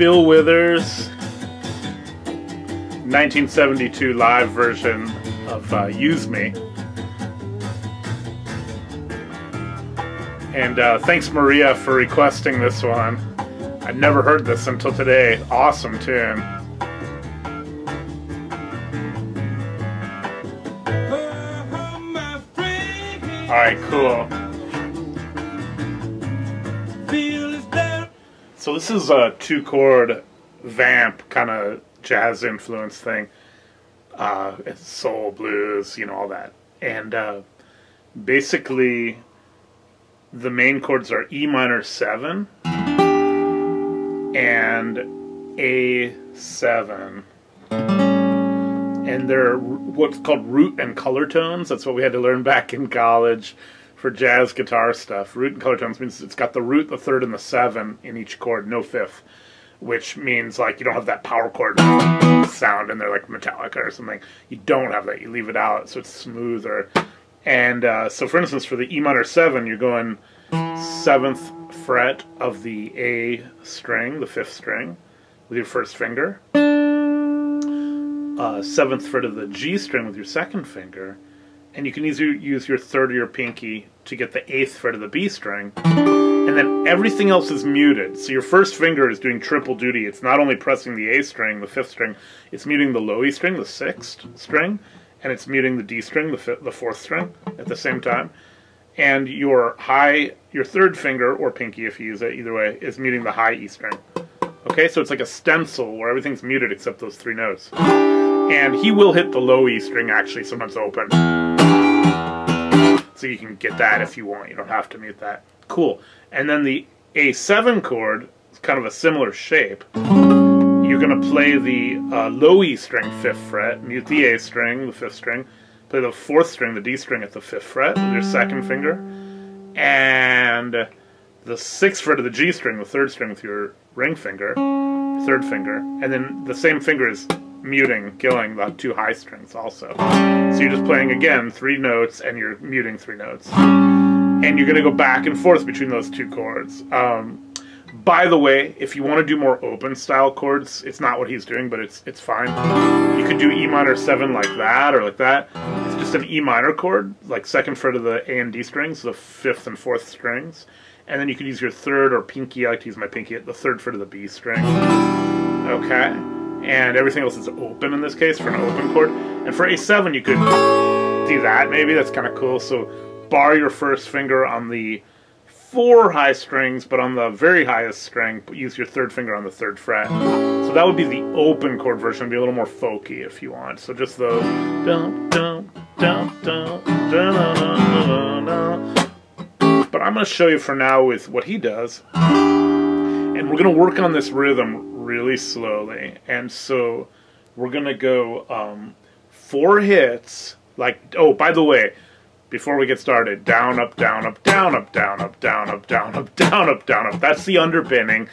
Bill Withers 1972 live version of uh, Use Me. And uh, thanks, Maria, for requesting this one. I'd never heard this until today. Awesome tune. Alright, cool. So this is a two chord vamp kind of jazz influence thing. Uh, it's soul, blues, you know, all that. And uh, basically, the main chords are E minor 7 and A7. And they're what's called root and color tones. That's what we had to learn back in college for jazz guitar stuff. Root and color tones means it's got the root, the third, and the seven in each chord, no fifth which means like you don't have that power chord sound and they're like Metallica or something. You don't have that. You leave it out, so it's smoother. And uh, so, for instance, for the E minor seven, you're going seventh fret of the A string, the fifth string, with your first finger. Uh, seventh fret of the G string with your second finger, and you can either use your third or your pinky to get the eighth fret of the B string and then everything else is muted. So your first finger is doing triple duty. It's not only pressing the A string, the fifth string, it's muting the low E string, the sixth string, and it's muting the D string, the, the fourth string, at the same time. And your high, your third finger, or pinky if you use it, either way, is muting the high E string. Okay, so it's like a stencil where everything's muted except those three notes. And he will hit the low E string actually, sometimes open. So you can get that if you want. You don't have to mute that. Cool. And then the A7 chord is kind of a similar shape. You're going to play the uh, low E string, 5th fret, mute the A string, the 5th string, play the 4th string, the D string at the 5th fret with your second finger, and the 6th fret of the G string, the 3rd string with your ring finger, 3rd finger, and then the same finger is muting, killing the two high strings also. So you're just playing again three notes and you're muting three notes and you're going to go back and forth between those two chords. Um, by the way, if you want to do more open style chords, it's not what he's doing, but it's it's fine. You could do E minor 7 like that or like that. It's just an E minor chord, like second fret of the A and D strings, the fifth and fourth strings. And then you could use your third or pinky, I like to use my pinky at the third fret of the B string. Okay? And everything else is open in this case for an open chord. And for A7, you could do that maybe. That's kind of cool. So bar your first finger on the four high strings, but on the very highest string, use your third finger on the third fret. So that would be the open chord version, be a little more folky if you want. So just those. But I'm going to show you for now with what he does. And we're going to work on this rhythm really slowly. And so we're going to go um, four hits. Like, oh, by the way, before we get started, down, up, down, up, down, up, down, up, down, up, down, up, down, up, down, up. That's the underpinning.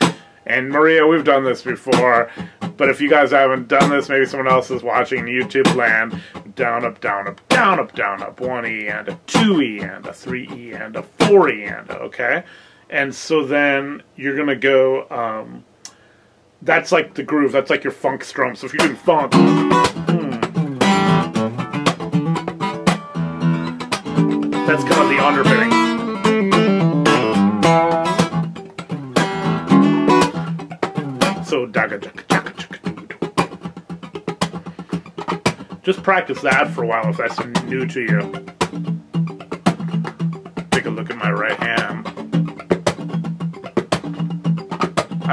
And Maria, we've done this before, but if you guys haven't done this, maybe someone else is watching YouTube land. Down, up, down, up, down, up, down, up. One E and a two E and a three E and a four E and a, okay? And so then you're gonna go, um, that's like the groove, that's like your funk strum. So if you're doing funk, hmm. That's kind of the underpinning. So daga jaka jaka Just practice that for a while if that's new to you.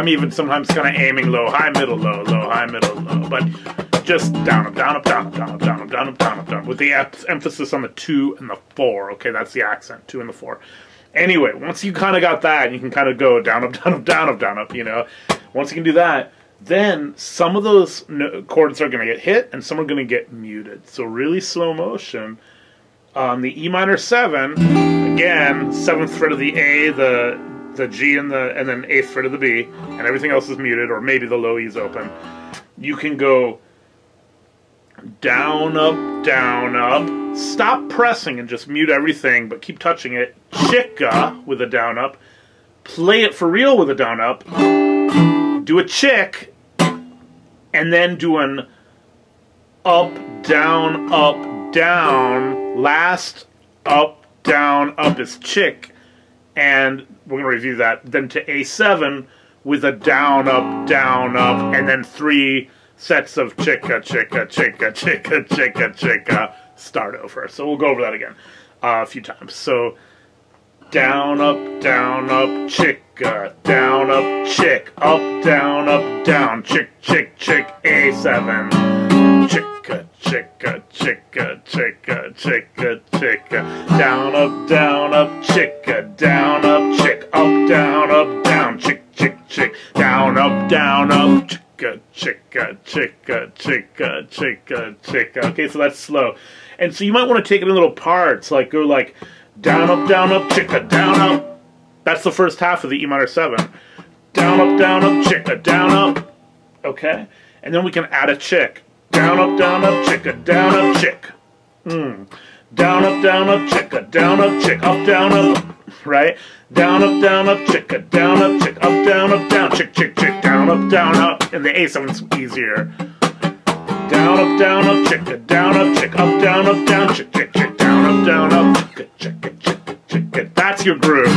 I'm even sometimes kind of aiming low, high, middle, low, low, high, middle, low, but just down, up, down, up, down, up, down, up, down, up, down, up, down, up, down, with the emphasis on the two and the four. Okay, that's the accent, two and the four. Anyway, once you kind of got that, you can kind of go down, up, down, up, down, up, down, up. You know, once you can do that, then some of those chords are going to get hit and some are going to get muted. So really slow motion. On the E minor seven, again, seventh fret of the A, the the G and the and then eighth fret of the B, and everything else is muted, or maybe the low E is open. You can go down, up, down, up. Stop pressing and just mute everything, but keep touching it. Chica with a down, up. Play it for real with a down, up. do a chick, and then do an up, down, up, down. Last up, down, up is chick. And we're to review that. Then to A7 with a down, up, down, up, and then three sets of chicka, chicka, chicka, chicka, chicka, chicka. Start over. So we'll go over that again uh, a few times. So down, up, down, up, chicka, down, up, chick, up, down, up, down, chick, chick, chick, A7. Chicka, chicka, chicka, chicka, chicka, chicka, down, up, down, up, chicka, down, up, chick, up, down, up, down, chick, chick, chick, down, up, down, up, chicka, chicka, chicka, chicka, chicka, chicka. Okay, so that's slow. And so you might want to take it in little parts, like go like down, up, down, up, chicka, down, up. That's the first half of the E minor 7. Down, up, down, up, chicka, down, up. Okay? And then we can add a chick. Down, up, down, up, chicka, down, up, chick. Mm. Down, up, down, up, chicka, down, up, chick, up, down, up. Right? Down, up, down, up, chicka, down, up, chick, up, down, up, down, chick, chick, chick, down, up, down, up. And the A7's easier. Down, up, down, up, chicka, down, up, chick, up, down, up, down, chick, chick, chick, down, up, down, up, chicka, chicka, chicka, chicka. That's your groove.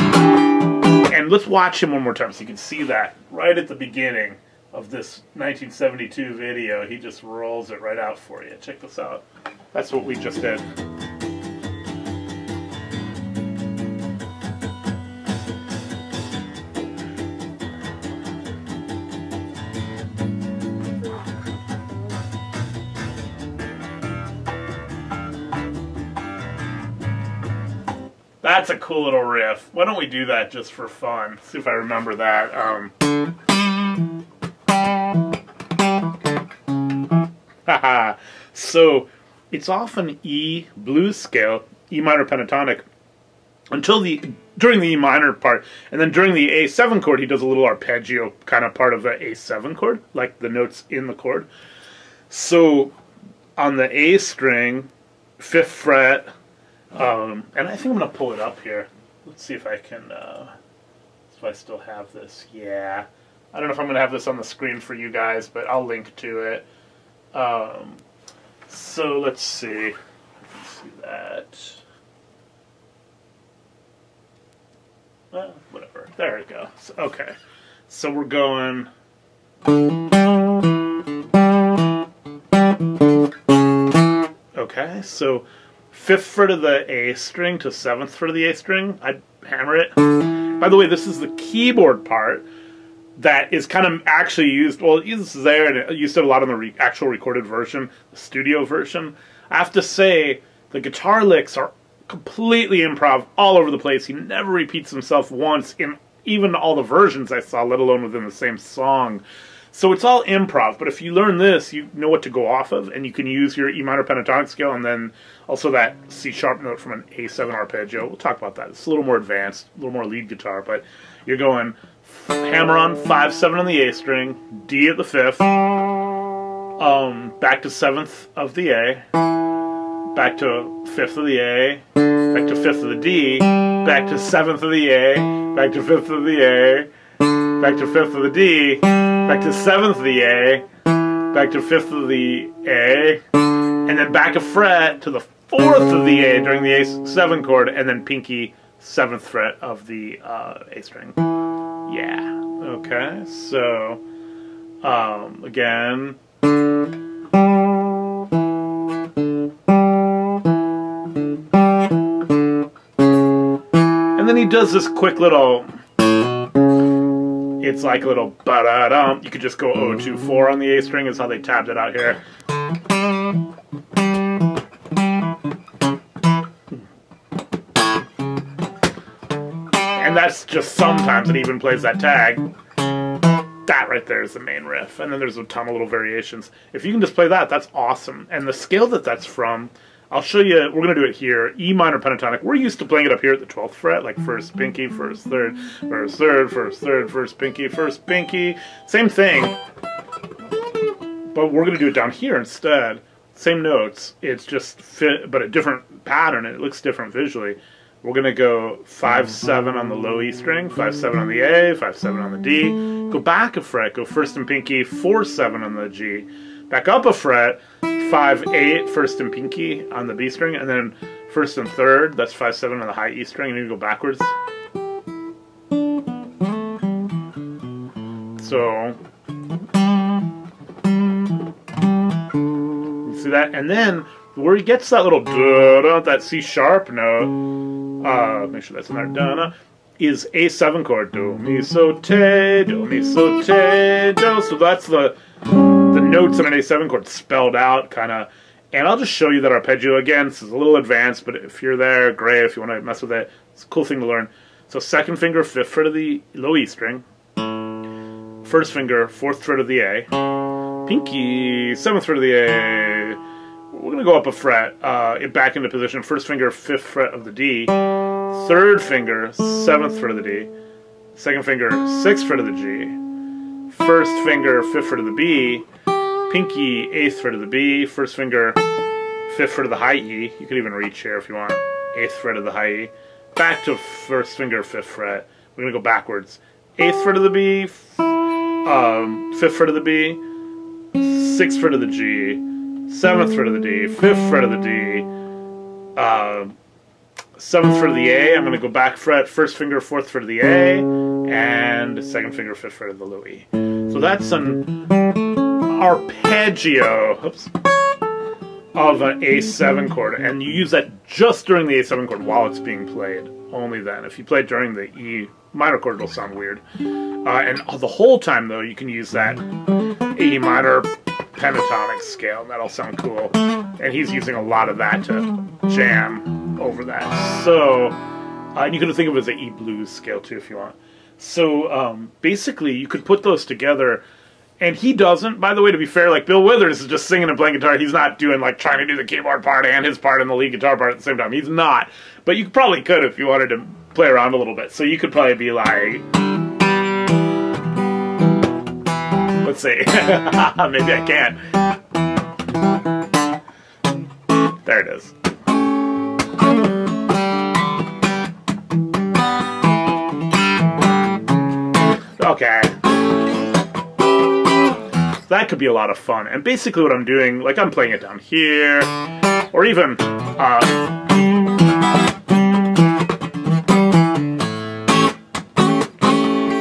And let's watch him one more time so you can see that right at the beginning of this 1972 video. He just rolls it right out for you. Check this out. That's what we just did. That's a cool little riff. Why don't we do that just for fun? See if I remember that. Um, haha. so it's often E blues scale, E minor pentatonic, until the during the E minor part, and then during the A7 chord, he does a little arpeggio kind of part of the A7 chord, like the notes in the chord. So on the A string, fifth fret, um, and I think I'm going to pull it up here. Let's see if I can, uh, if I still have this. Yeah. I don't know if I'm going to have this on the screen for you guys, but I'll link to it. Um, so let's see. Let's see that. Well, whatever. There we go. So, okay. So we're going. Okay, so fifth fret of the A string to seventh fret of the A string. I'd hammer it. By the way, this is the keyboard part that is kind of actually used. Well, this is there, and it used it a lot on the re actual recorded version, the studio version. I have to say, the guitar licks are completely improv all over the place. He never repeats himself once in even all the versions I saw, let alone within the same song. So it's all improv, but if you learn this, you know what to go off of, and you can use your E minor pentatonic scale and then also that C sharp note from an A7 arpeggio. We'll talk about that. It's a little more advanced, a little more lead guitar, but you're going hammer on 5 7 on the A string, D at the 5th, um, back to 7th of the A, back to 5th of the A, back to 5th of the D, back to 7th of the A, back to 5th of the A, back to 5th of the D, back to 7th of the A, back to 5th of the A, and then back a fret to the 4th of the A during the A7 chord, and then pinky 7th fret of the uh, A string. Yeah. Okay, so, um, again. And then he does this quick little it's like a little ba da dum. You could just go 0 2 4 on the A string, is how they tapped it out here. And that's just sometimes it even plays that tag. That right there is the main riff. And then there's a ton of little variations. If you can just play that, that's awesome. And the scale that that's from I'll show you, we're going to do it here, E minor pentatonic. We're used to playing it up here at the 12th fret, like first pinky, first third, first third, first third, first pinky, first pinky. Same thing, but we're going to do it down here instead. Same notes, it's just fit, but a different pattern, it looks different visually. we're gonna go five seven on the low E string, five seven on the A, five seven on the D. Go back a fret, go first and pinky, four seven on the G. Back up a fret, five eight, first and pinky on the B string, and then first and third, that's five seven on the high E string, and you go backwards. So see that, and then where he gets that little da that C sharp note, uh, make sure that's in there, da is A seven chord, do mi so te, do mi so te, do. So that's the the notes in an A seven chord spelled out, kind of. And I'll just show you that arpeggio again. This is a little advanced, but if you're there, great. If you want to mess with it, it's a cool thing to learn. So second finger, fifth fret of the low E string. First finger, fourth fret of the A. Pinky, seventh fret of the A. We're going to go up a fret, uh, back into position. First finger, fifth fret of the D. Third finger, seventh fret of the D. Second finger, sixth fret of the G. First finger, fifth fret of the B pinky, eighth fret of the B, first finger, fifth fret of the high E. You could even reach here if you want. Eighth fret of the high E. Back to first finger, fifth fret. We're gonna go backwards. Eighth fret of the B, um, fifth fret of the B, sixth fret of the G, seventh fret of the D, fifth fret of the D, uh, seventh fret of the A. I'm gonna go back fret, first finger, fourth fret of the A, and second finger, fifth fret of the low E. So that's an arpeggio oops, of an A7 chord, and you use that just during the A7 chord while it's being played. Only then. If you play it during the E minor chord, it'll sound weird. Uh, and the whole time, though, you can use that E minor pentatonic scale, and that'll sound cool. And he's using a lot of that to jam over that. So, uh, and you can think of it as an E blues scale too, if you want. So, um, basically, you could put those together and he doesn't, by the way, to be fair, like Bill Withers is just singing and playing guitar. He's not doing like trying to do the keyboard part and his part and the lead guitar part at the same time. He's not. But you probably could if you wanted to play around a little bit. So you could probably be like Let's see. Maybe I can. There it is. Okay that could be a lot of fun. And basically what I'm doing, like I'm playing it down here, or even, uh,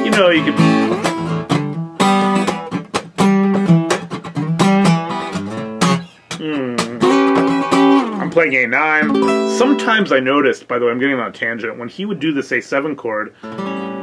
you know, you could, hmm, I'm playing A9. Sometimes I noticed, by the way, I'm getting on a tangent, when he would do this A7 chord,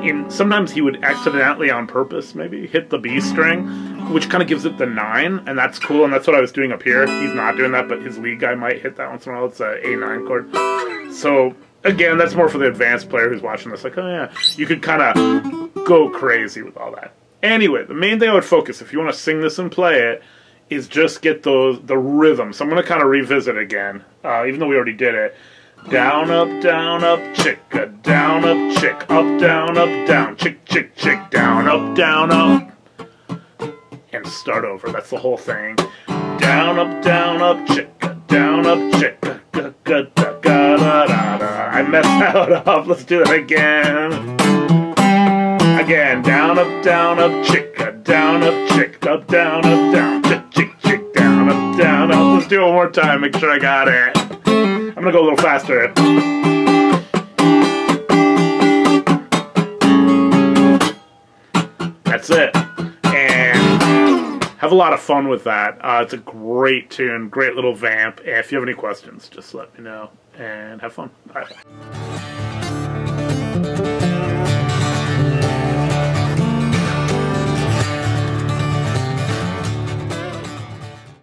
in, sometimes he would accidentally on purpose maybe hit the B string, which kind of gives it the nine, and that's cool. And that's what I was doing up here. He's not doing that, but his lead guy might hit that once in a while. It's a A9 chord. So again, that's more for the advanced player who's watching this. Like, oh yeah, you could kind of go crazy with all that. Anyway, the main thing I would focus if you want to sing this and play it is just get those the rhythm. So I'm going to kind of revisit again, uh, even though we already did it. Down, up, down, up, chick, a down, up, chick, up, down, up, down, chick, chick, chick, down, up, down, up. And start over. That's the whole thing. Down, up, down, up, chick, down, up, chick, ga, ga, ga, da, da, da, da. I messed that up. Let's do it again. Again, down, up, down, up, chick, down, up, chick, up, down, up, down, chick, chick, chick, down, up, down, up. Let's do it one more time. Make sure I got it. I'm gonna go a little faster. That's it. And have a lot of fun with that. Uh, it's a great tune, great little vamp. If you have any questions, just let me know and have fun. Bye.